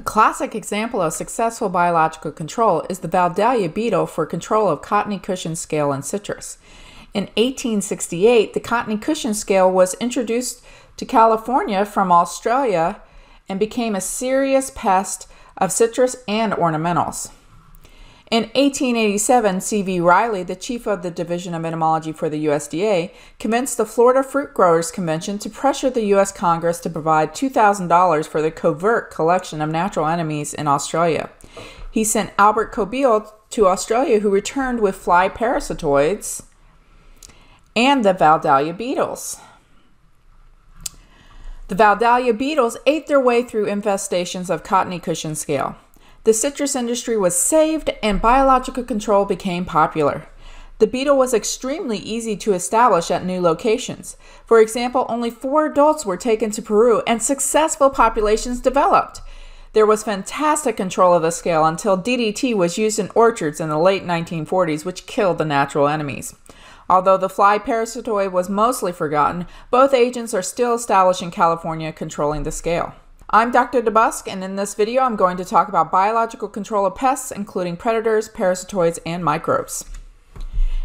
A classic example of successful biological control is the Vedalia beetle for control of cottony cushion scale in citrus. In 1868, the cottony cushion scale was introduced to California from Australia and became a serious pest of citrus and ornamentals. In 1887, C.V. Riley, the chief of the Division of Entomology for the USDA, convinced the Florida Fruit Growers Convention to pressure the U.S. Congress to provide $2,000 for the covert collection of natural enemies in Australia. He sent Albert Koebele to Australia, who returned with fly parasitoids and the Vedalia beetles. The Vedalia beetles ate their way through infestations of cottony cushion scale. The citrus industry was saved and biological control became popular. The beetle was extremely easy to establish at new locations. For example, only four adults were taken to Peru and successful populations developed. There was fantastic control of the scale until DDT was used in orchards in the late 1940s, which killed the natural enemies. Although the fly parasitoid was mostly forgotten, both agents are still established in California controlling the scale. I'm Dr. DeBusk, and in this video I'm going to talk about biological control of pests, including predators, parasitoids, and microbes.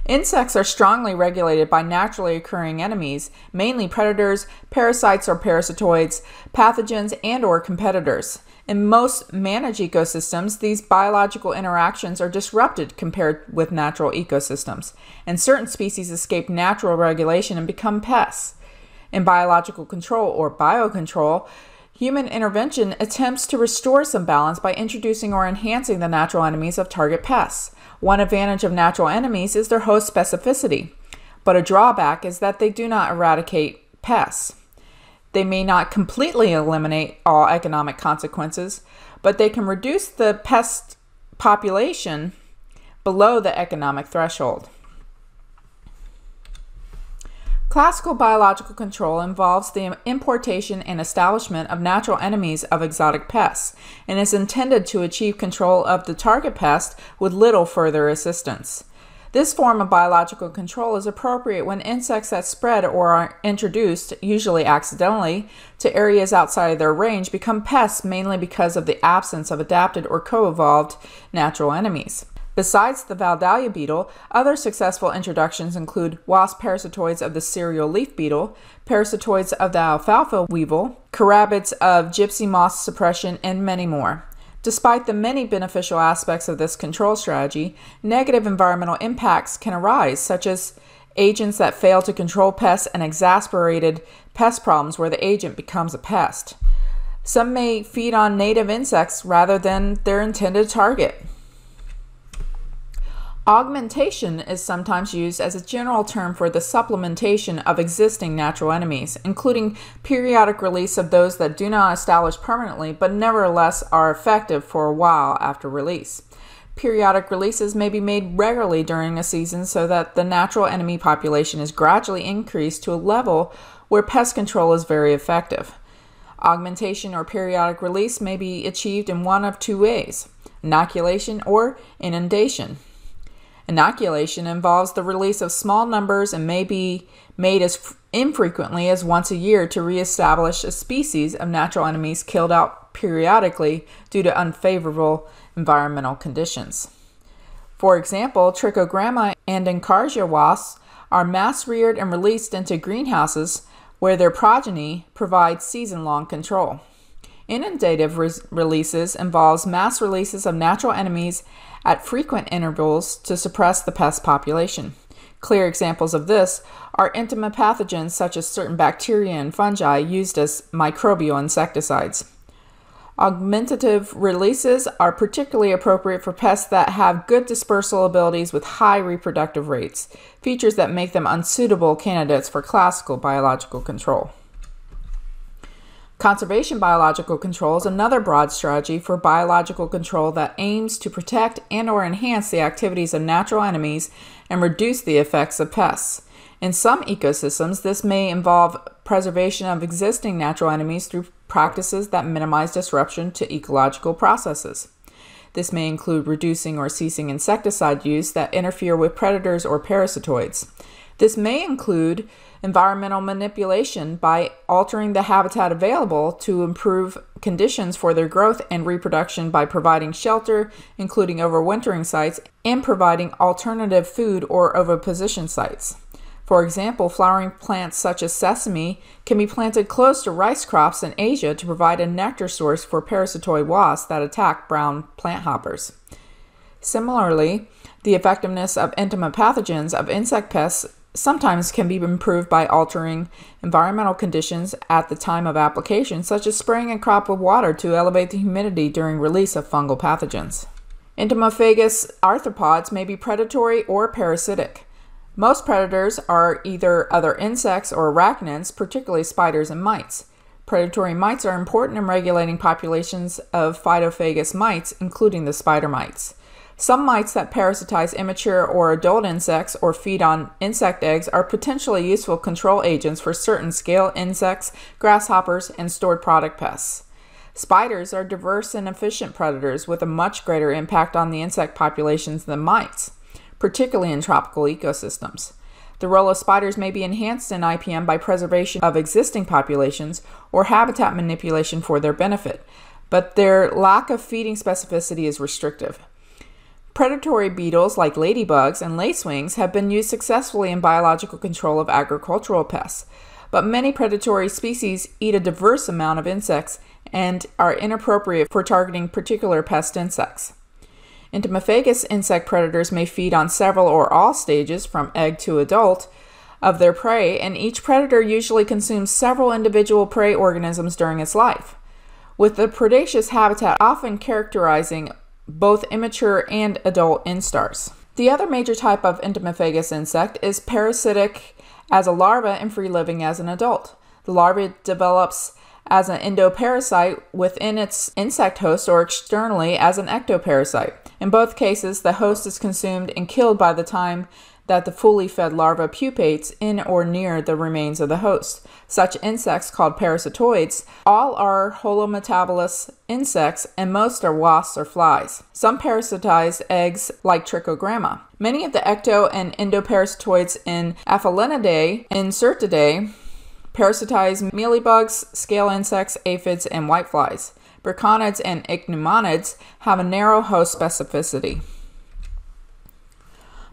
Insects are strongly regulated by naturally occurring enemies, mainly predators, parasites or parasitoids, pathogens, and or competitors. In most managed ecosystems, these biological interactions are disrupted compared with natural ecosystems, and certain species escape natural regulation and become pests. In biological control or biocontrol, Human intervention attempts to restore some balance by introducing or enhancing the natural enemies of target pests. One advantage of natural enemies is their host specificity, but a drawback is that they do not eradicate pests. They may not completely eliminate all economic consequences, but they can reduce the pest population below the economic threshold. Classical biological control involves the importation and establishment of natural enemies of exotic pests and is intended to achieve control of the target pest with little further assistance. This form of biological control is appropriate when insects that spread or are introduced, usually accidentally, to areas outside of their range become pests mainly because of the absence of adapted or co evolved natural enemies. Besides the Vedalia beetle, other successful introductions include wasp parasitoids of the cereal leaf beetle, parasitoids of the alfalfa weevil, carabids of gypsy moth suppression, and many more. Despite the many beneficial aspects of this control strategy, negative environmental impacts can arise, such as agents that fail to control pests and exasperated pest problems where the agent becomes a pest. Some may feed on native insects rather than their intended target. Augmentation is sometimes used as a general term for the supplementation of existing natural enemies, including periodic release of those that do not establish permanently but nevertheless are effective for a while after release. Periodic releases may be made regularly during a season so that the natural enemy population is gradually increased to a level where pest control is very effective. Augmentation or periodic release may be achieved in one of two ways inoculation or inundation. Inoculation involves the release of small numbers and may be made as infrequently as once a year to reestablish a species of natural enemies killed out periodically due to unfavorable environmental conditions. For example, trichogramma and encarsia wasps are mass reared and released into greenhouses where their progeny provides season long control. Inundative re releases involves mass releases of natural enemies at frequent intervals to suppress the pest population. Clear examples of this are entomopathogens such as certain bacteria and fungi used as microbial insecticides. Augmentative releases are particularly appropriate for pests that have good dispersal abilities with high reproductive rates, features that make them unsuitable candidates for classical biological control. Conservation biological control is another broad strategy for biological control that aims to protect and or enhance the activities of natural enemies and reduce the effects of pests. In some ecosystems, this may involve preservation of existing natural enemies through practices that minimize disruption to ecological processes. This may include reducing or ceasing insecticide use that interfere with predators or parasitoids. This may include environmental manipulation by altering the habitat available to improve conditions for their growth and reproduction by providing shelter, including overwintering sites, and providing alternative food or oviposition sites. For example, flowering plants such as sesame can be planted close to rice crops in Asia to provide a nectar source for parasitoid wasps that attack brown plant hoppers. Similarly, the effectiveness of entomopathogens of insect pests sometimes can be improved by altering environmental conditions at the time of application, such as spraying a crop with water to elevate the humidity during release of fungal pathogens. Entomophagous arthropods may be predatory or parasitic. Most predators are either other insects or arachnids, particularly spiders and mites. Predatory mites are important in regulating populations of phytophagous mites, including the spider mites. Some mites that parasitize immature or adult insects or feed on insect eggs are potentially useful control agents for certain scale insects, grasshoppers, and stored product pests. Spiders are diverse and efficient predators with a much greater impact on the insect populations than mites particularly in tropical ecosystems. The role of spiders may be enhanced in IPM by preservation of existing populations or habitat manipulation for their benefit, but their lack of feeding specificity is restrictive. Predatory beetles like ladybugs and lacewings have been used successfully in biological control of agricultural pests, but many predatory species eat a diverse amount of insects and are inappropriate for targeting particular pest insects. Entomophagous insect predators may feed on several or all stages, from egg to adult, of their prey, and each predator usually consumes several individual prey organisms during its life, with the predaceous habitat often characterizing both immature and adult instars. The other major type of entomophagous insect is parasitic as a larva and free living as an adult. The larva develops as an endoparasite within its insect host or externally as an ectoparasite. In both cases, the host is consumed and killed by the time that the fully fed larva pupates in or near the remains of the host. Such insects, called parasitoids, all are holometabolous insects and most are wasps or flies. Some parasitize eggs like trichogramma. Many of the ecto and endoparasitoids in Aphelinidae and Encyrtidae parasitize mealybugs, scale insects, aphids, and whiteflies. Braconids and ichneumonids have a narrow host specificity.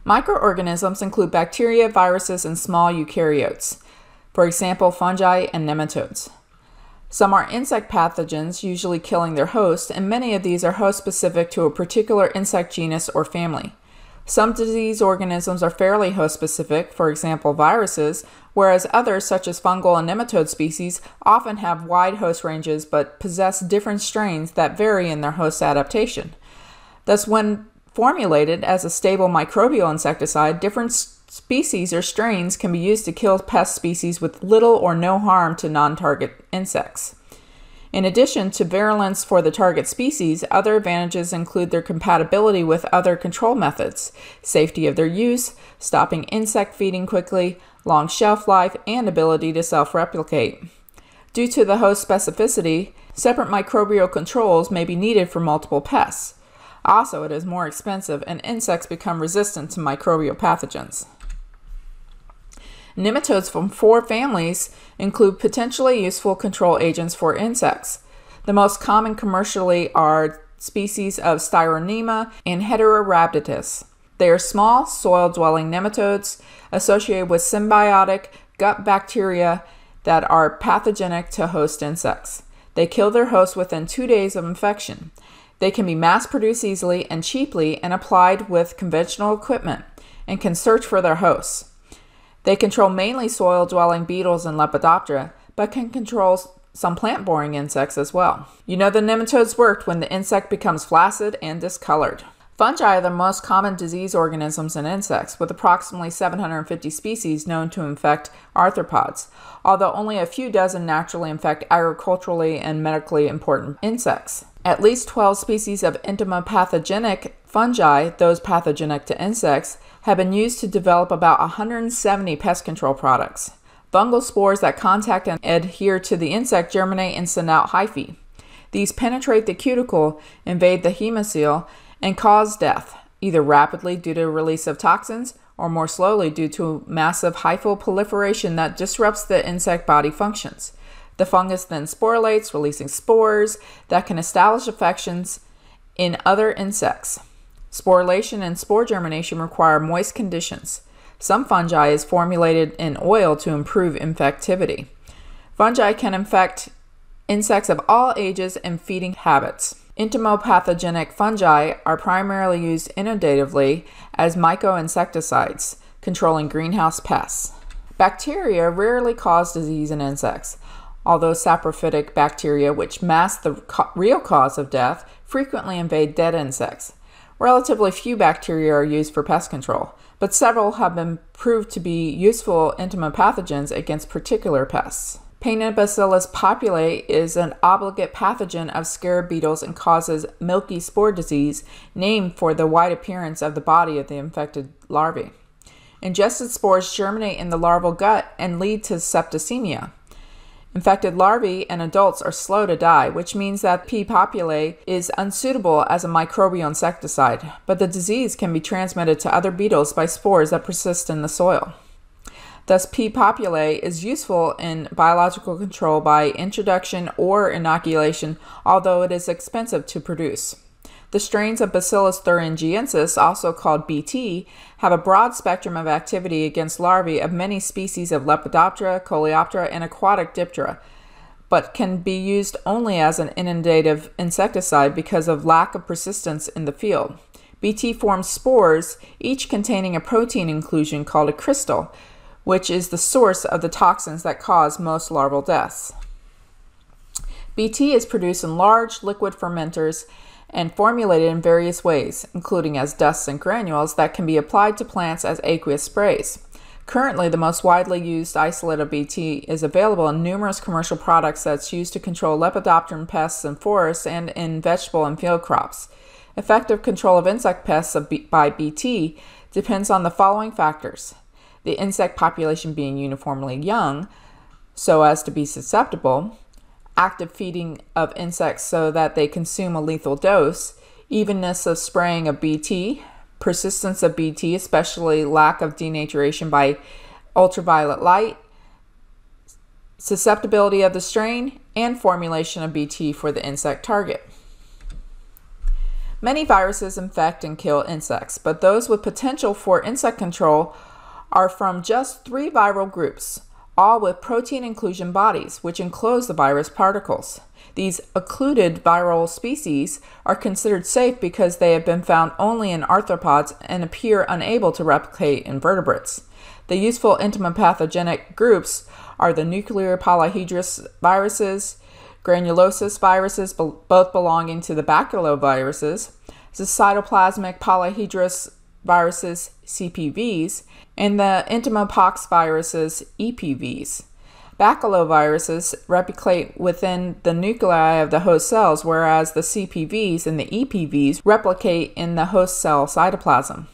Microorganisms include bacteria, viruses, and small eukaryotes, for example, fungi and nematodes. Some are insect pathogens, usually killing their host, and many of these are host specific to a particular insect genus or family. Some disease organisms are fairly host specific, for example, viruses, whereas others, such as fungal and nematode species, often have wide host ranges but possess different strains that vary in their host adaptation. Thus, when formulated as a stable microbial insecticide, different species or strains can be used to kill pest species with little or no harm to non target insects. In addition to virulence for the target species, other advantages include their compatibility with other control methods, safety of their use, stopping insect feeding quickly, long shelf life, and ability to self replicate. Due to the host specificity, separate microbial controls may be needed for multiple pests. Also, it is more expensive and insects become resistant to microbial pathogens. Nematodes from four families include potentially useful control agents for insects. The most common commercially are species of Steinernema and Heterorhabditis. They are small, soil dwelling nematodes associated with symbiotic gut bacteria that are pathogenic to host insects. They kill their host within two days of infection. They can be mass produced easily and cheaply and applied with conventional equipment and can search for their hosts. They control mainly soil dwelling beetles and Lepidoptera, but can control some plant boring insects as well. You know the nematodes worked when the insect becomes flaccid and discolored. Fungi are the most common disease organisms in insects, with approximately 750 species known to infect arthropods, although only a few dozen naturally infect agriculturally and medically important insects. At least 12 species of entomopathogenic fungi, those pathogenic to insects, have been used to develop about 170 pest control products. Fungal spores that contact and adhere to the insect germinate and send out hyphae. These penetrate the cuticle, invade the hemocoel, and cause death, either rapidly due to release of toxins or more slowly due to massive hyphal proliferation that disrupts the insect body functions. The fungus then sporulates, releasing spores that can establish infections in other insects. Sporulation and spore germination require moist conditions. Some fungi is formulated in oil to improve infectivity. Fungi can infect insects of all ages and feeding habits. Entomopathogenic fungi are primarily used inundatively as mycoinsecticides, controlling greenhouse pests. Bacteria rarely cause disease in insects, although saprophytic bacteria, which mask the real cause of death, frequently invade dead insects. Relatively few bacteria are used for pest control, but several have been proved to be useful entomopathogens against particular pests. Paenibacillus popilliae is an obligate pathogen of scarab beetles and causes milky spore disease, named for the white appearance of the body of the infected larvae. Ingested spores germinate in the larval gut and lead to septicemia. Infected larvae and adults are slow to die, which means that P. popilliae is unsuitable as a microbial insecticide, but the disease can be transmitted to other beetles by spores that persist in the soil. Thus, P. popilliae is useful in biological control by introduction or inoculation, although it is expensive to produce. The strains of Bacillus thuringiensis, also called BT, have a broad spectrum of activity against larvae of many species of Lepidoptera, Coleoptera, and aquatic Diptera, but can be used only as an inundative insecticide because of lack of persistence in the field. BT forms spores, each containing a protein inclusion called a crystal, which is the source of the toxins that cause most larval deaths. BT is produced in large liquid fermenters and formulated in various ways, including as dusts and granules that can be applied to plants as aqueous sprays. Currently, the most widely used isolate of BT is available in numerous commercial products that's used to control lepidopteran pests in forests and in vegetable and field crops. Effective control of insect pests by BT depends on the following factors the insect population being uniformly young so as to be susceptible, active feeding of insects so that they consume a lethal dose, evenness of spraying of BT, persistence of BT, especially lack of denaturation by ultraviolet light, susceptibility of the strain, and formulation of BT for the insect target. Many viruses infect and kill insects, but those with potential for insect control are from just three viral groups all with protein inclusion bodies, which enclose the virus particles. These occluded viral species are considered safe because they have been found only in arthropods and appear unable to replicate in vertebrates. The useful entomopathogenic groups are the nuclear polyhedrous viruses, granulosis viruses, both belonging to the baculoviruses, the cytoplasmic polyhedrous viruses, CPVs, and the entomopox viruses, EPVs. Baculoviruses replicate within the nuclei of the host cells, whereas the CPVs and the EPVs replicate in the host cell cytoplasm.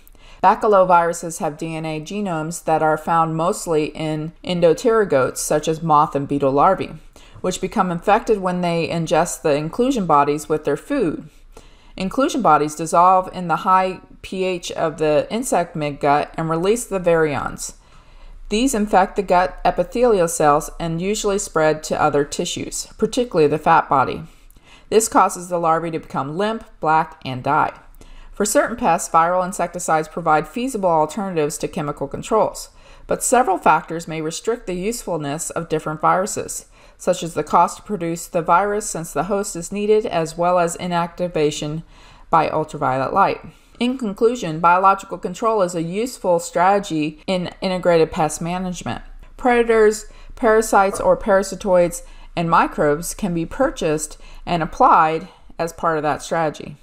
Baculoviruses have DNA genomes that are found mostly in endopterygotes, such as moth and beetle larvae, which become infected when they ingest the inclusion bodies with their food. Inclusion bodies dissolve in the high pH of the insect midgut and release the virions. These infect the gut epithelial cells and usually spread to other tissues, particularly the fat body. This causes the larvae to become limp, black, and die. For certain pests, viral insecticides provide feasible alternatives to chemical controls, but several factors may restrict the usefulness of different viruses such as the cost to produce the virus since the host is needed, as well as inactivation by ultraviolet light. In conclusion, biological control is a useful strategy in integrated pest management. Predators, parasites, or parasitoids and microbes can be purchased and applied as part of that strategy.